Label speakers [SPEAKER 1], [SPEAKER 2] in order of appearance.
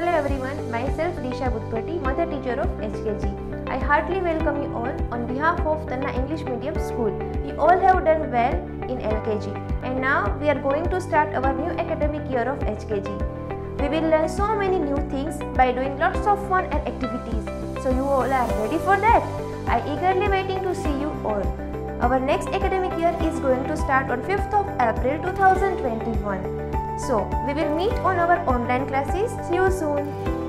[SPEAKER 1] Hello everyone, myself Disha Budpati, mother teacher of HKG. I heartily welcome you all on behalf of Tanna English Medium School. You all have done well in LKG and now we are going to start our new academic year of HKG. We will learn so many new things by doing lots of fun and activities. So you all are ready for that? I eagerly waiting to see you all. Our next academic year is going to start on 5th of April 2021. So, we will meet on our online classes. See you soon.